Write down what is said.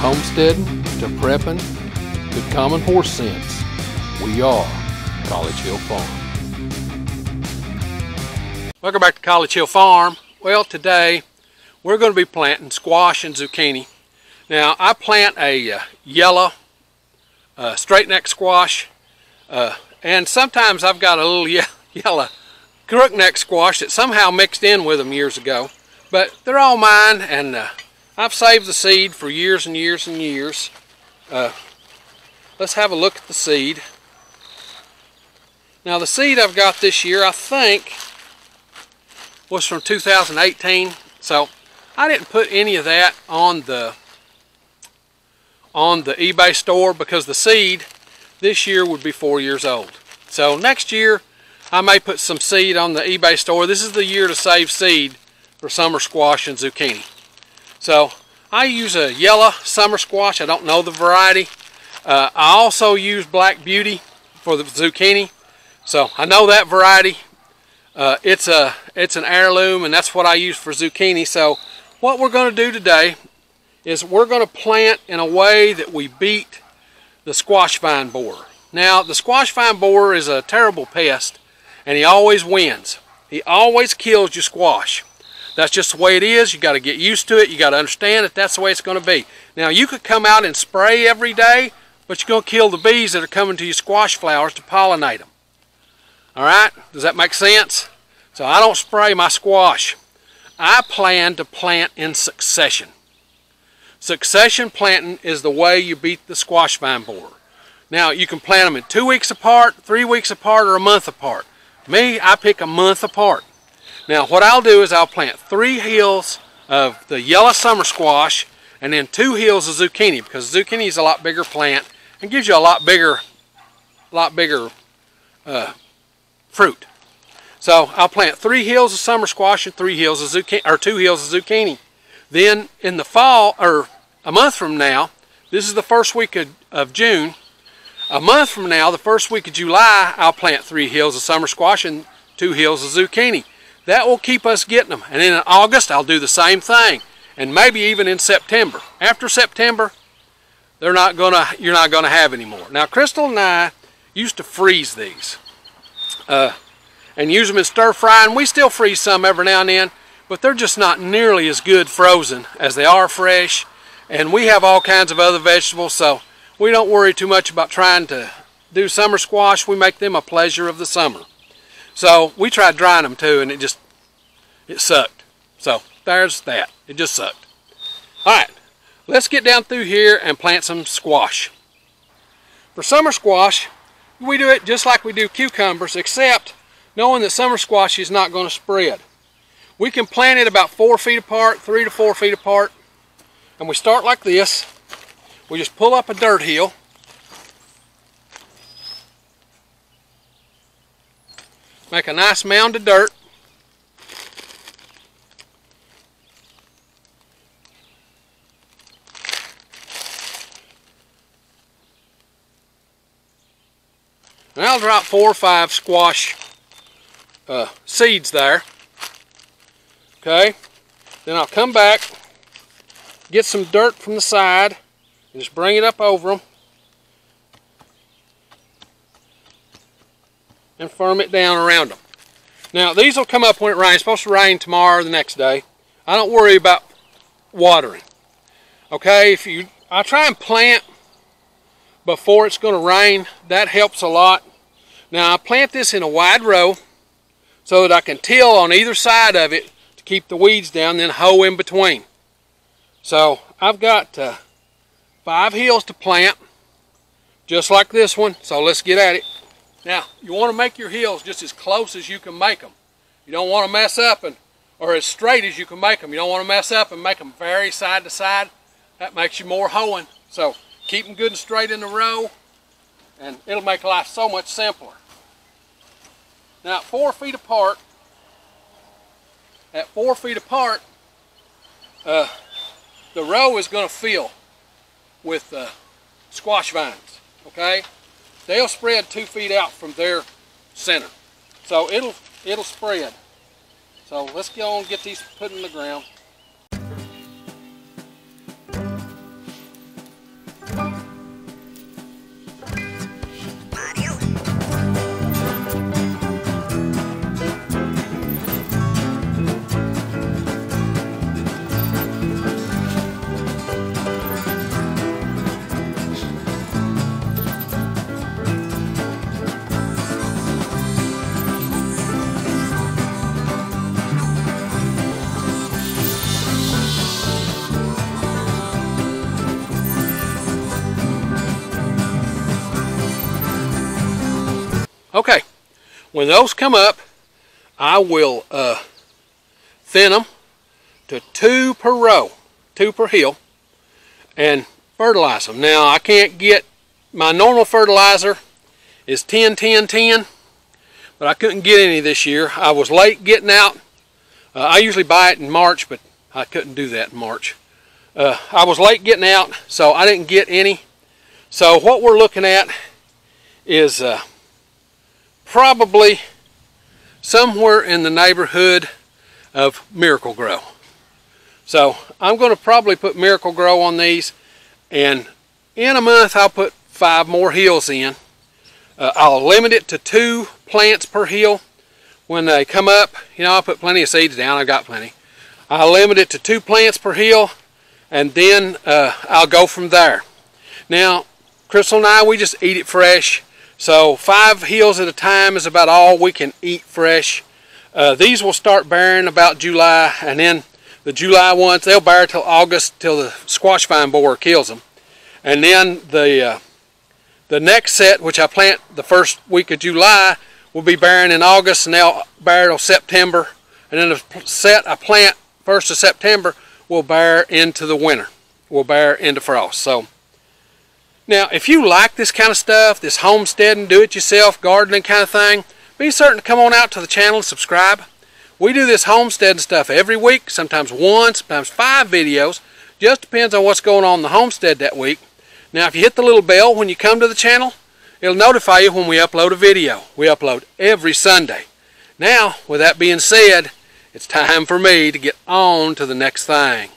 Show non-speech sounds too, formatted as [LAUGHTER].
homesteading to prepping to common horse sense, we are College Hill Farm. Welcome back to College Hill Farm. Well, today we're going to be planting squash and zucchini. Now, I plant a uh, yellow uh, straight neck squash, uh, and sometimes I've got a little ye [LAUGHS] yellow crook neck squash that somehow mixed in with them years ago. But they're all mine, and uh, I've saved the seed for years and years and years. Uh, let's have a look at the seed. Now, the seed I've got this year, I think, was from 2018. So I didn't put any of that on the on the eBay store because the seed this year would be four years old. So next year I may put some seed on the eBay store. This is the year to save seed for summer squash and zucchini. So I use a yellow summer squash. I don't know the variety. Uh, I also use Black Beauty for the zucchini. So I know that variety. Uh, it's a it's an heirloom and that's what I use for zucchini. So what we're going to do today is we're going to plant in a way that we beat the squash vine borer. Now the squash vine borer is a terrible pest and he always wins. He always kills your squash. That's just the way it is. You got to get used to it. You got to understand that that's the way it's going to be. Now you could come out and spray every day, but you're going to kill the bees that are coming to your squash flowers to pollinate them. All right? Does that make sense? So I don't spray my squash. I plan to plant in succession. Succession planting is the way you beat the squash vine borer. Now you can plant them in two weeks apart, three weeks apart, or a month apart. Me, I pick a month apart. Now what I'll do is I'll plant three hills of the yellow summer squash and then two hills of zucchini because zucchini is a lot bigger plant and gives you a lot bigger, lot bigger uh, fruit. So I'll plant three hills of summer squash and three hills of zucchini, or two hills of zucchini. Then in the fall, or a month from now, this is the first week of, of June, a month from now, the first week of July, I'll plant three hills of summer squash and two hills of zucchini. That will keep us getting them. And then in August, I'll do the same thing. And maybe even in September. After September, they're not gonna, you're not gonna have any more. Now, Crystal and I used to freeze these. Uh, and use them in stir fry, and we still freeze some every now and then, but they're just not nearly as good frozen as they are fresh. And we have all kinds of other vegetables, so we don't worry too much about trying to do summer squash. We make them a pleasure of the summer. So we tried drying them too, and it just, it sucked. So there's that. It just sucked. All right, let's get down through here and plant some squash. For summer squash, we do it just like we do cucumbers, except knowing that summer squash is not going to spread. We can plant it about four feet apart, three to four feet apart. And we start like this. We just pull up a dirt hill. Make a nice mound of dirt. And I'll drop four or five squash uh, seeds there. Okay, then I'll come back, get some dirt from the side, and just bring it up over them. And firm it down around them. Now these will come up when it rains. It's supposed to rain tomorrow or the next day. I don't worry about watering. Okay, if you, I try and plant before it's going to rain. That helps a lot. Now I plant this in a wide row so that I can till on either side of it to keep the weeds down, then hoe in between. So I've got uh, five hills to plant, just like this one. So let's get at it. Now, you want to make your heels just as close as you can make them. You don't want to mess up and or as straight as you can make them. You don't want to mess up and make them very side to side. That makes you more hoeing. So keep them good and straight in the row and it'll make life so much simpler. Now four feet apart, at four feet apart, uh, the row is going to fill with uh, squash vines, okay? They'll spread two feet out from their center. So it'll, it'll spread. So let's go and get these put in the ground. Okay, when those come up, I will uh, thin them to two per row, two per hill, and fertilize them. Now I can't get, my normal fertilizer is 10, 10, 10, but I couldn't get any this year. I was late getting out. Uh, I usually buy it in March, but I couldn't do that in March. Uh, I was late getting out, so I didn't get any. So what we're looking at is uh, probably somewhere in the neighborhood of Miracle-Gro. So I'm going to probably put Miracle-Gro on these and in a month I'll put five more hills in. Uh, I'll limit it to two plants per hill. When they come up, you know, I'll put plenty of seeds down. I've got plenty. I'll limit it to two plants per hill and then uh, I'll go from there. Now, Crystal and I, we just eat it fresh. So five hills at a time is about all we can eat fresh. Uh, these will start bearing about July and then the July ones, they'll bear till August till the squash vine borer kills them. And then the uh, the next set, which I plant the first week of July, will be bearing in August and they'll bear till September. And then the set I plant first of September will bear into the winter, will bear into frost. So now, if you like this kind of stuff, this homesteading, do-it-yourself, gardening kind of thing, be certain to come on out to the channel and subscribe. We do this homesteading stuff every week, sometimes one, sometimes five videos. Just depends on what's going on in the homestead that week. Now, if you hit the little bell when you come to the channel, it'll notify you when we upload a video. We upload every Sunday. Now, with that being said, it's time for me to get on to the next thing.